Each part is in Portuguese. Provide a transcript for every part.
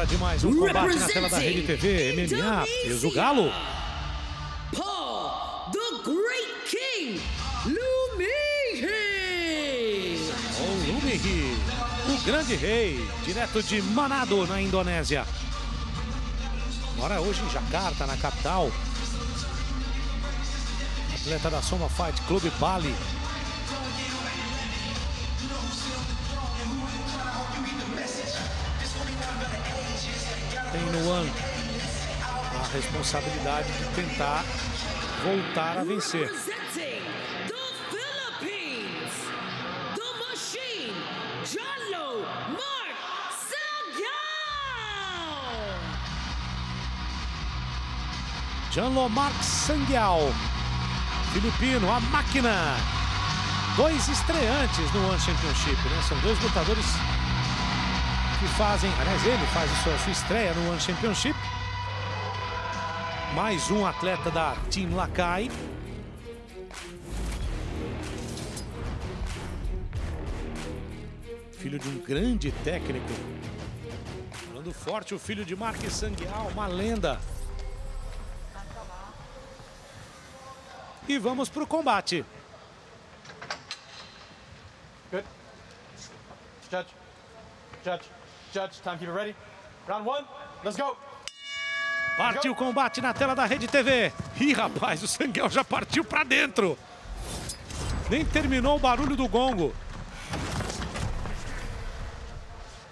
Hora de mais um combate na tela da Rede TV, MMA, peso galo. Paul, the Great King, Lumihi. O Lumihi, o grande rei, direto de Manado, na Indonésia. Agora hoje em Jakarta, na capital. Atleta da Soma Fight Club Bali. Tem no ano a responsabilidade de tentar voltar a vencer. Janlomar Sanguial, filipino, a máquina. Dois estreantes no One Championship, né? São dois lutadores que fazem, aliás, ele faz a sua, sua estreia no One Championship. Mais um atleta da Team Lakai. Filho de um grande técnico. Falando forte, o filho de Mark Sanguial, uma lenda. E vamos para o combate. Good. Judge. Judge. Judge. Timekeeper ready. Round one. Let's go. Partiu o combate na tela da Rede TV. Ih, rapaz, o Sanguel já partiu para dentro. Nem terminou o barulho do gongo.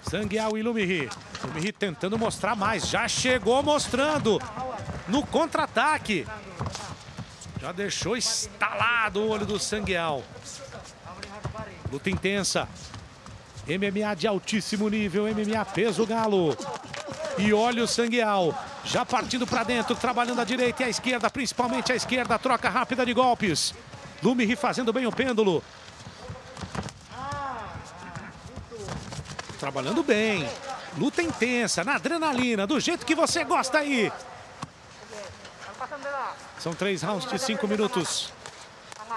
Sanguel e Lumihi. Lumihi tentando mostrar mais. Já chegou mostrando. No contra-ataque. Já deixou estalado o olho do Sanguel. Luta intensa. MMA de altíssimo nível. MMA peso galo. E olha o Sangueal, já partindo para dentro, trabalhando à direita e à esquerda, principalmente à esquerda, troca rápida de golpes. Lumihi fazendo bem o pêndulo. Trabalhando bem. Luta intensa, na adrenalina, do jeito que você gosta aí. São três rounds de cinco minutos.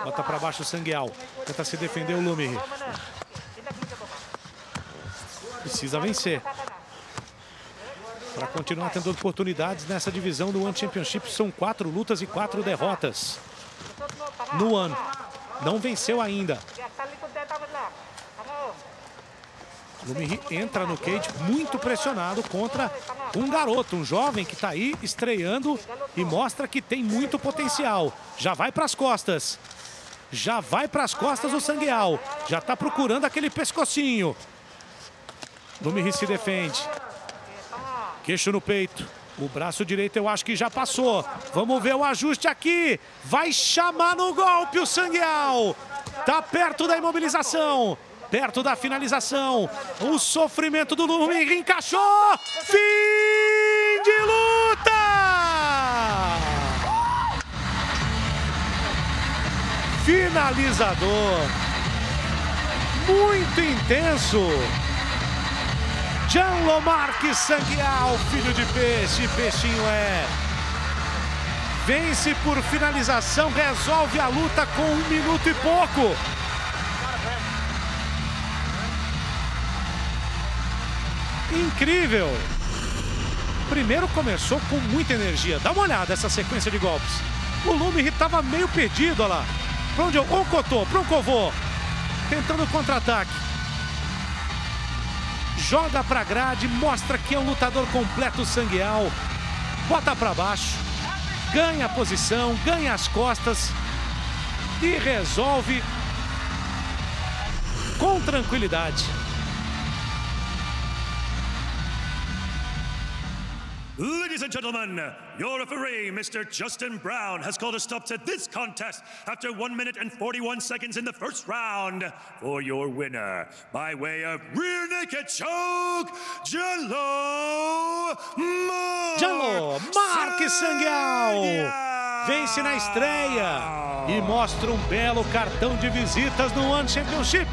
Bota para baixo o Sangueal. Tenta se defender o Lumihi. Precisa vencer para continuar tendo oportunidades nessa divisão do One Championship. São quatro lutas e quatro derrotas. No ano, não venceu ainda. Lumihi entra no cage muito pressionado contra um garoto, um jovem que está aí estreando e mostra que tem muito potencial. Já vai para as costas. Já vai para as costas o Sangueal. Já está procurando aquele pescocinho. Lumihi se defende. Queixo no peito. O braço direito eu acho que já passou. Vamos ver o ajuste aqui. Vai chamar no golpe o Sangueal. Tá perto da imobilização. Perto da finalização. O sofrimento do Lumihi encaixou. Fim de luta! Finalizador. Muito intenso. Janlomarque Sanguial, filho de peixe, peixinho é. Vence por finalização, resolve a luta com um minuto e pouco. Incrível. Primeiro começou com muita energia. Dá uma olhada essa sequência de golpes. O Lume estava meio perdido, olha lá. Pra onde eu... Oncotô, pra um covô. Tentando contra-ataque joga pra grade, mostra que é um lutador completo sangueal, bota para baixo, ganha a posição, ganha as costas e resolve com tranquilidade. Ladies and gentlemen, your referee, Mr. Justin Brown, has called a stop to this contest after 1 minute and 41 seconds in the first round. For your winner, by way of rear naked choke, Jalo Mark Jalo Mark Sanguial vence na estreia e mostra um belo cartão de visitas no One Championship.